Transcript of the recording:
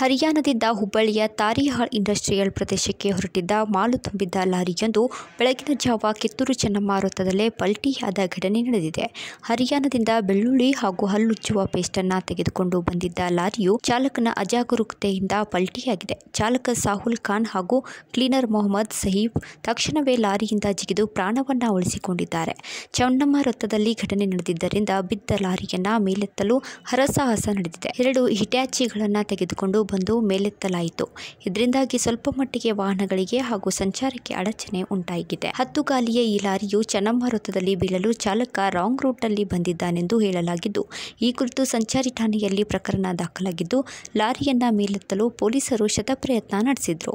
ಹರಿಯಾಣದಿಂದ ಹುಬ್ಬಳ್ಳಿಯ ತಾರಿಹಾಳ್ ಇಂಡಸ್ಟ್ರಿಯಲ್ ಪ್ರದೇಶಕ್ಕೆ ಹೊರಟಿದ್ದ ಮಾಲು ತುಂಬಿದ್ದ ಲಾರಿಯೊಂದು ಬೆಳಗಿನ ಜಾವ ಕಿತ್ತೂರು ಚೆನ್ನಮ್ಮ ವೃತ್ತದಲ್ಲೇ ಪಲ್ಟಿಯಾದ ಘಟನೆ ನಡೆದಿದೆ. ಹರಿಯಾಣದಿಂದ ಬೆಳ್ಳುಳ್ಳಿ ಹಾಗೂ ಹಲ್ಲುಜ್ಜುವ ಪೇಸ್ಟನ್ನು ತೆಗೆದುಕೊಂಡು ಬಂದಿದ್ದ ಲಾರಿಯು ಚಾಲಕನ ಅಜಾಗರೂಕತೆಯಿಂದ ಪಲ್ಟಿಯಾಗಿದೆ. ಚಾಲಕ ಸಾಹುಲ್ ಖಾನ್ ಹಾಗೂ ಕ್ಲೀನರ್ ಮೊಹಮ್ಮದ್ ಸಹೀಬ್ ತಕ್ಷಣವೇ ಲಾರಿಯಿಂದ ಜಿಗಿದು ಪ್ರಾಣವನ್ನು ಉಳಿಸಿಕೊಂಡಿದ್ದಾರೆ. ಚೆನ್ನಮ್ಮ ವೃತ್ತದಲ್ಲಿ ಘಟನೆ ನಡೆದಿದ್ದರಿಂದ ಬಿದ್ದ ಲಾರಿಯನ್ನ ಮೇಲೆತ್ತಲು ಹರಸಾಹಸ ನಡೆದಿದೆ. ಎರಡು ಹಿಟ್ಯಾಚಿಗಳನ್ನು ತೆಗೆದುಕೊಂಡು ಬಂದು ಮೇಲೆತ್ತಲಾಯಿತು. ಇದರಿಂದಾಗಿ ಸ್ವಲ್ಪ ಮಟ್ಟಿಗೆ ವಾಹನಗಳಿಗೆ ಹಾಗೂ ಸಂಚಾರಕ್ಕೆ ಅಡಚಣೆ ಉಂಟಾಗಿದೆ. ಹತ್ತು ಗಾಲಿಯ ಈ ಲಾರಿಯು ಚೆನ್ನಮ್ಮ ವೃತ್ತದಲ್ಲಿ ಬೀಳಲು ಚಾಲಕ ರಾಂಗ್ ರೂಟ್ನಲ್ಲಿ ಬಂದಿದ್ದಾನೆಂದು ಹೇಳಲಾಗಿದ್ದು, ಈ ಕುರಿತು ಸಂಚಾರಿ ಠಾಣೆಯಲ್ಲಿ ಪ್ರಕರಣ ದಾಖಲಾಗಿದ್ದು, ಲಾರಿಯನ್ನ ಮೇಲೆತ್ತಲು ಪೊಲೀಸರು ಶತಪ್ರಯತ್ನ ನಡೆಸಿದ್ರು.